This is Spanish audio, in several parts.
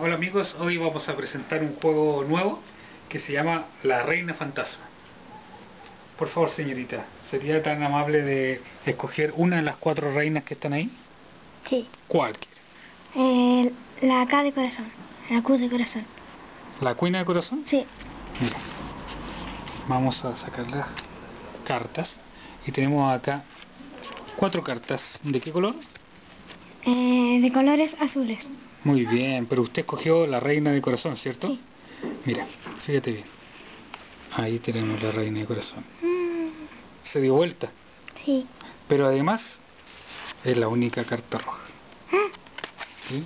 Hola amigos, hoy vamos a presentar un juego nuevo que se llama La Reina Fantasma. Por favor señorita, ¿sería tan amable de escoger una de las cuatro reinas que están ahí? Sí. ¿Cuál quiere? Eh, la K de corazón. La Q de corazón. ¿La cuina de corazón? Sí. Mira, vamos a sacar las cartas y tenemos acá cuatro cartas. ¿De qué color? Eh, de colores azules. Muy bien, pero usted escogió la reina de corazón, ¿cierto? Sí. Mira, fíjate bien. Ahí tenemos la reina de corazón. Mm, Se dio vuelta, sí. pero además es la única carta roja. Ah, ¿sí?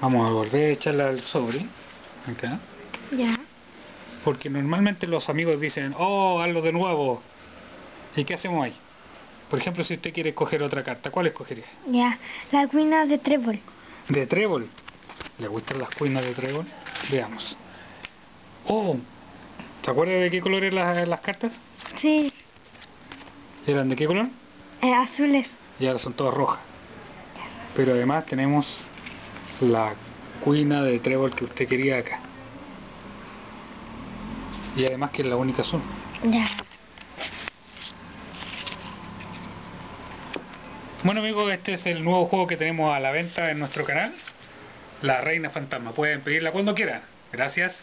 Vamos a volver a echarla al sobre, acá. ya. Porque normalmente los amigos dicen, oh, hazlo de nuevo. ¿Y qué hacemos ahí? Por ejemplo, si usted quiere escoger otra carta, ¿cuál escogería? Ya. La cuina de trébol. De trébol. ¿Le gustan las cuinas de trébol? Veamos. Oh, ¿se acuerda de qué color eran las, las cartas? Sí. ¿Eran de qué color? Eh, azules. Y ahora son todas rojas. Pero además tenemos la cuina de trébol que usted quería acá. Y además que es la única azul. Ya. Bueno amigos, este es el nuevo juego que tenemos a la venta en nuestro canal. La Reina Fantasma. Pueden pedirla cuando quieran. Gracias.